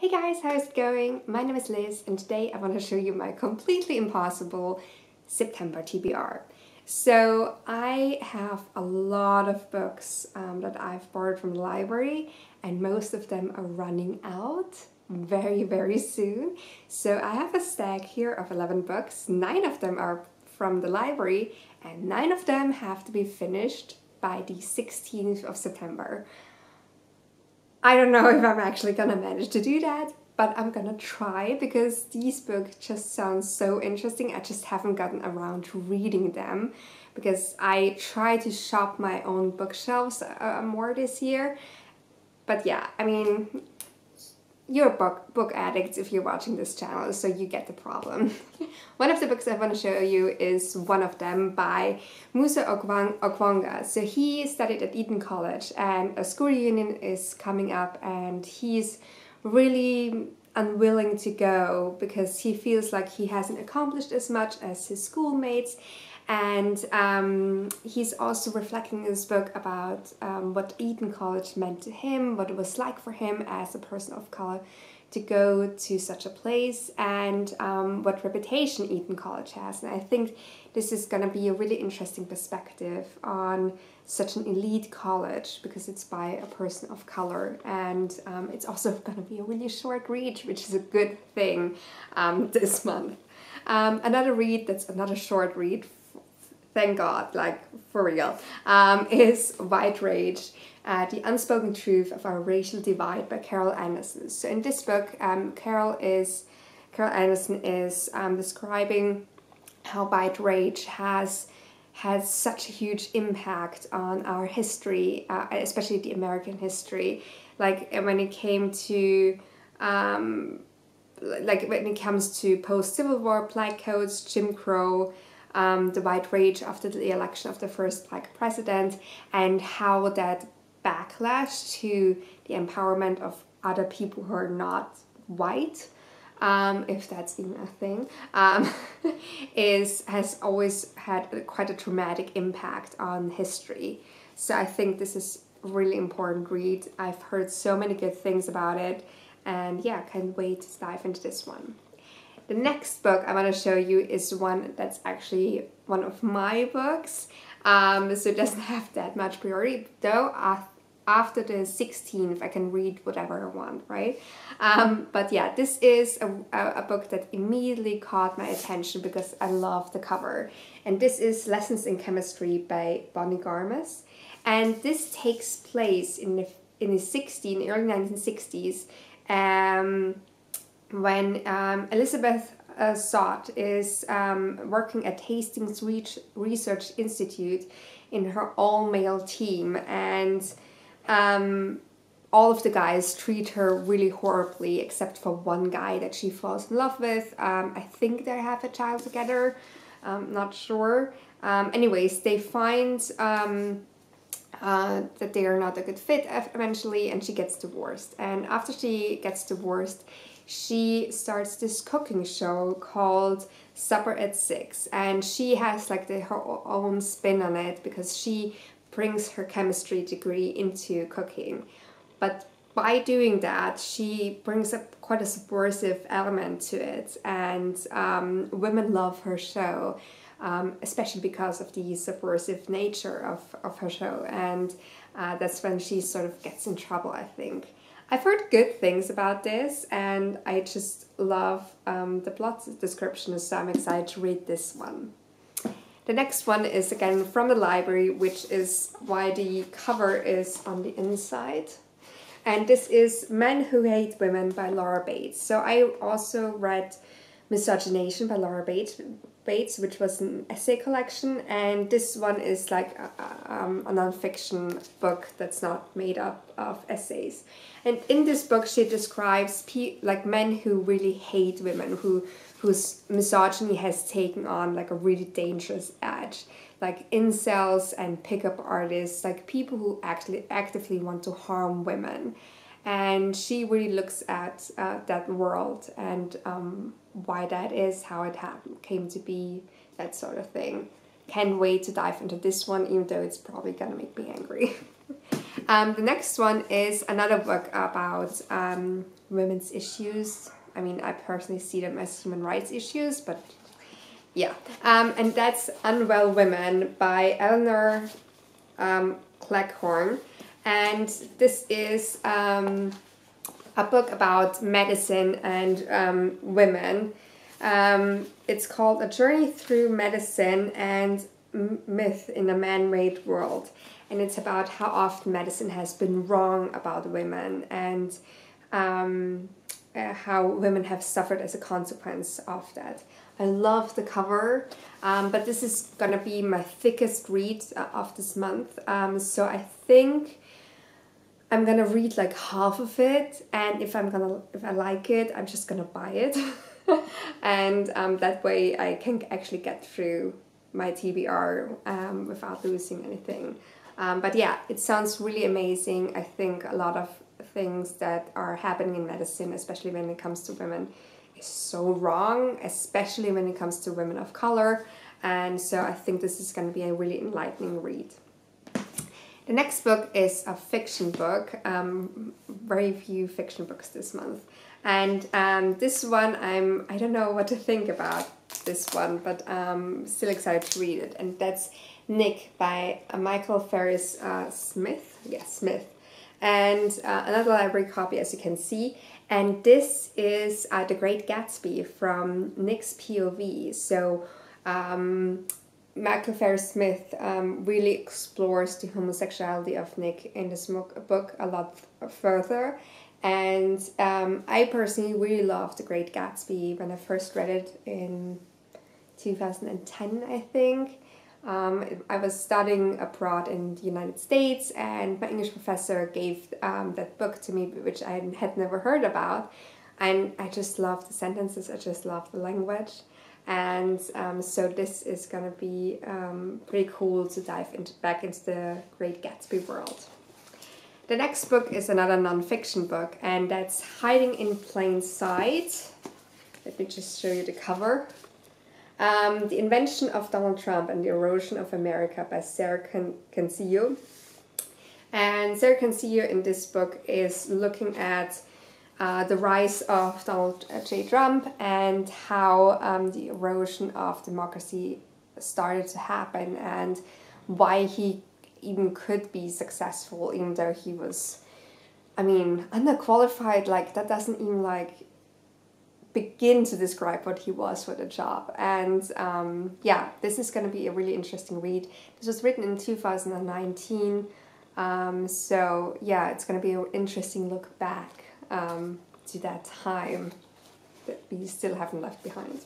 Hey guys, how's it going? My name is Liz and today I want to show you my completely impossible September TBR. So I have a lot of books um, that I've borrowed from the library and most of them are running out very very soon. So I have a stack here of 11 books, 9 of them are from the library and 9 of them have to be finished by the 16th of September. I don't know if I'm actually gonna manage to do that, but I'm gonna try because these books just sound so interesting. I just haven't gotten around to reading them because I try to shop my own bookshelves uh, more this year. But yeah, I mean, you're book, book addicts if you're watching this channel, so you get the problem. one of the books I want to show you is one of them by Musa Okwonga. So he studied at Eton College and a school reunion is coming up and he's really unwilling to go because he feels like he hasn't accomplished as much as his schoolmates and um, he's also reflecting in this book about um, what Eton College meant to him, what it was like for him as a person of color to go to such a place, and um, what reputation Eton College has. And I think this is going to be a really interesting perspective on such an elite college because it's by a person of color, and um, it's also going to be a really short read, which is a good thing um, this month. Um, another read that's another short read thank God, like for real, um, is White Rage, uh, The Unspoken Truth of Our Racial Divide by Carol Anderson. So in this book, um, Carol is, Carol Anderson is um, describing how white rage has has such a huge impact on our history, uh, especially the American history. Like when it came to um, like when it comes to post Civil War black codes, Jim Crow, um, the white rage after the election of the first black president and how that backlash to the empowerment of other people who are not white um, if that's even a thing, um, is has always had quite a traumatic impact on history. So I think this is really important read. I've heard so many good things about it, and yeah, can't wait to dive into this one. The next book I want to show you is one that's actually one of my books, um, so it doesn't have that much priority, though after the 16th I can read whatever I want, right? Um, but yeah, this is a, a, book that immediately caught my attention because I love the cover. And this is Lessons in Chemistry by Bonnie Garmus. And this takes place in the, in the 16, early 1960s. Um, when um, Elizabeth uh, Zott is um, working at Hastings Research Institute in her all-male team and um, all of the guys treat her really horribly except for one guy that she falls in love with. Um, I think they have a child together, um, not sure. Um, anyways, they find um, uh, that they are not a good fit eventually and she gets divorced. And after she gets divorced, she starts this cooking show called Supper at Six, and she has like the, her own spin on it because she brings her chemistry degree into cooking. But by doing that, she brings up quite a subversive element to it, and um, women love her show. Um, especially because of the subversive nature of, of her show, and uh, that's when she sort of gets in trouble, I think. I've heard good things about this and I just love um, the plot description so I'm excited to read this one. The next one is again from the library which is why the cover is on the inside. And this is Men Who Hate Women by Laura Bates. So I also read Misogynation by Laura Bates, Bates, which was an essay collection, and this one is like a, um, a non-fiction book that's not made up of essays. And in this book, she describes like men who really hate women, who whose misogyny has taken on like a really dangerous edge, like incels and pickup artists, like people who actually actively want to harm women. And she really looks at uh, that world and um, why that is, how it came to be, that sort of thing. Can't wait to dive into this one, even though it's probably gonna make me angry. um, the next one is another book about um, women's issues. I mean, I personally see them as human rights issues, but yeah. Um, and that's Unwell Women by Elinor um. And this is um, a book about medicine and um, women. Um, it's called A Journey Through Medicine and Myth in a Man Made World. And it's about how often medicine has been wrong about women and um, uh, how women have suffered as a consequence of that. I love the cover, um, but this is gonna be my thickest read uh, of this month. Um, so I think I'm gonna read like half of it, and if I'm gonna if I like it, I'm just gonna buy it, and um, that way I can actually get through my TBR um, without losing anything. Um, but yeah, it sounds really amazing. I think a lot of things that are happening in medicine, especially when it comes to women, is so wrong, especially when it comes to women of color. And so I think this is going to be a really enlightening read. The next book is a fiction book, um, very few fiction books this month. And um, this one, I'm, I don't know what to think about this one, but I'm still excited to read it. And that's Nick by uh, Michael Farris uh, Smith. Yes, Smith. And uh, another library copy, as you can see. And this is uh, The Great Gatsby from Nick's POV. So um, Michael Farris Smith um, really explores the homosexuality of Nick in this book a lot further. And um, I personally really loved The Great Gatsby when I first read it in 2010, I think. Um, I was studying abroad in the United States, and my English professor gave um, that book to me, which I had never heard about. And I just loved the sentences, I just loved the language and um, so this is gonna be um, pretty cool to dive into back into the Great Gatsby world. The next book is another non-fiction book and that's Hiding in Plain Sight. Let me just show you the cover. Um, the Invention of Donald Trump and the Erosion of America by Sarah Can Kendzior. And Sarah Kendzior in this book is looking at uh, the rise of Donald J. Trump and how um, the erosion of democracy started to happen and why he even could be successful even though he was I mean underqualified like that doesn't even like begin to describe what he was for the job. And um, yeah this is going to be a really interesting read. This was written in 2019 um, so yeah it's going to be an interesting look back um, to that time that we still haven't left behind.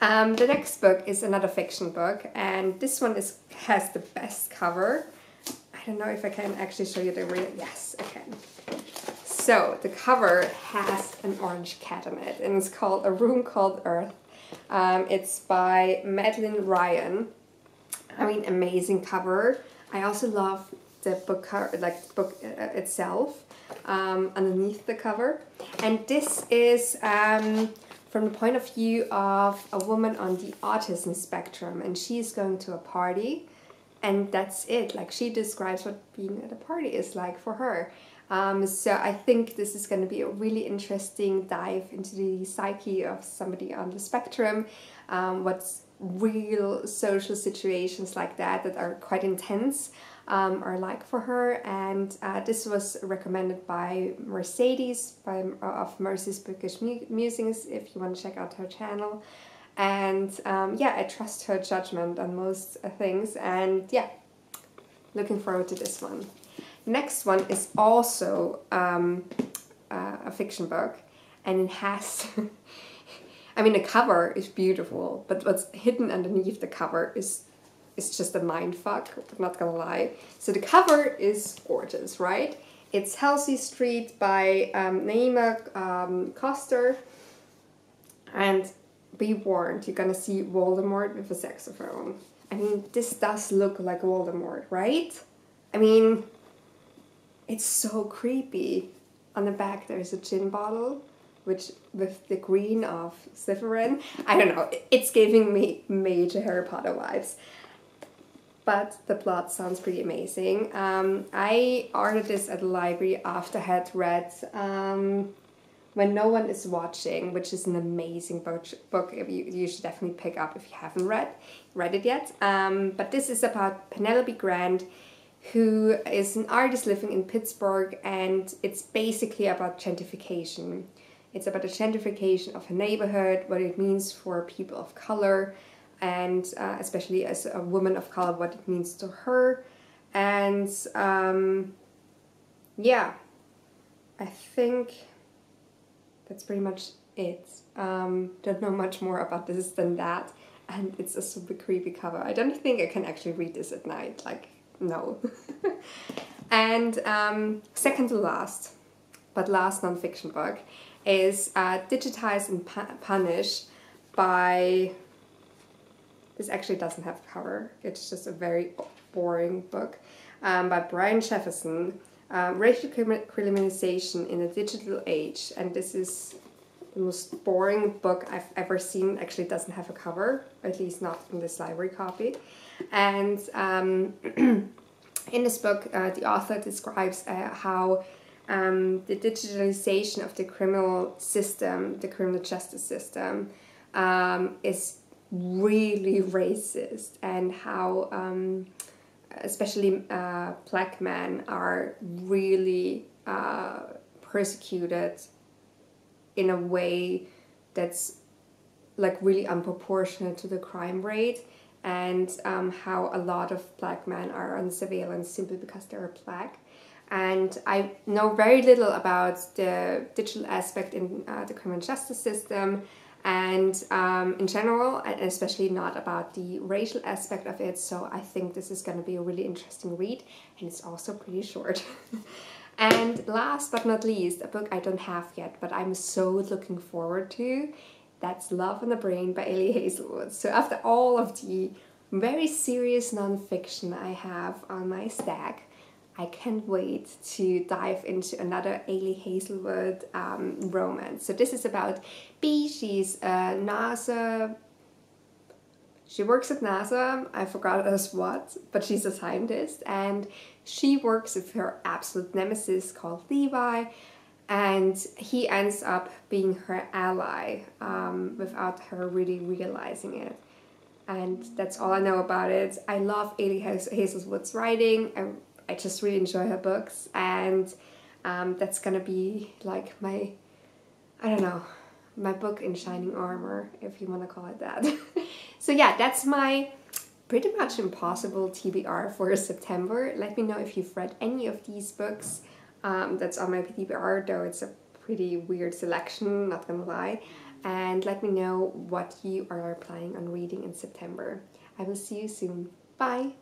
Um, the next book is another fiction book, and this one is has the best cover. I don't know if I can actually show you the real. Yes, I can. So the cover has an orange cat on it, and it's called A Room Called Earth. Um, it's by Madeleine Ryan. I mean, amazing cover. I also love the book like the book uh, itself um, underneath the cover. And this is um, from the point of view of a woman on the autism spectrum and she's going to a party and that's it. Like she describes what being at a party is like for her. Um, so I think this is going to be a really interesting dive into the psyche of somebody on the spectrum, um, what's real social situations like that that are quite intense um, are like for her. And uh, this was recommended by Mercedes by, uh, of Mercy's Bookish Musings if you want to check out her channel. And um, yeah I trust her judgment on most things. And yeah looking forward to this one. Next one is also um, uh, a fiction book. And it has I mean the cover is beautiful but what's hidden underneath the cover is it's just a mind fuck, I'm not gonna lie. So the cover is gorgeous, right? It's Halsey Street by um, Naima um, Coster. And be warned, you're gonna see Voldemort with a saxophone. I mean, this does look like Voldemort, right? I mean, it's so creepy. On the back there's a gin bottle which with the green of Slytherin. I don't know, it's giving me major Harry Potter vibes but the plot sounds pretty amazing. Um, I ordered this at the library after I had read um, When No One Is Watching, which is an amazing book, book you, you should definitely pick up if you haven't read read it yet. Um, but this is about Penelope Grant, who is an artist living in Pittsburgh, and it's basically about gentrification. It's about the gentrification of a neighborhood, what it means for people of color, and uh, especially as a woman of color, what it means to her. And um, yeah, I think that's pretty much it. Um, don't know much more about this than that. And it's a super creepy cover. I don't think I can actually read this at night. Like, no. and um, second to last, but last nonfiction book, is uh, Digitize and Punish by. This actually doesn't have a cover, it's just a very boring book um, by Brian Jefferson. Um, racial criminalization in a digital age, and this is the most boring book I've ever seen. Actually, doesn't have a cover, at least not in this library copy. And um, in this book, uh, the author describes uh, how um, the digitalization of the criminal system, the criminal justice system, um, is really racist, and how um, especially uh, black men are really uh, persecuted in a way that's like really unproportionate to the crime rate and um, how a lot of black men are on surveillance simply because they're black. And I know very little about the digital aspect in uh, the criminal justice system and um, in general, and especially not about the racial aspect of it. So I think this is going to be a really interesting read, and it's also pretty short. and last but not least, a book I don't have yet, but I'm so looking forward to. That's Love on the Brain by Ali Hazelwood. So after all of the very serious nonfiction I have on my stack, I can't wait to dive into another Ali Hazelwood um, romance. So this is about Bee. She's a NASA. She works at NASA. I forgot as what, but she's a scientist, and she works with her absolute nemesis called Levi, and he ends up being her ally um, without her really realizing it and that's all I know about it. I love Ali Hazelwood's writing. I I just really enjoy her books, and um, that's gonna be like my, I don't know, my book in shining armor, if you want to call it that. so yeah, that's my pretty much impossible TBR for September. Let me know if you've read any of these books. Um, that's on my TBR, though it's a pretty weird selection, not gonna lie. And let me know what you are planning on reading in September. I will see you soon. Bye!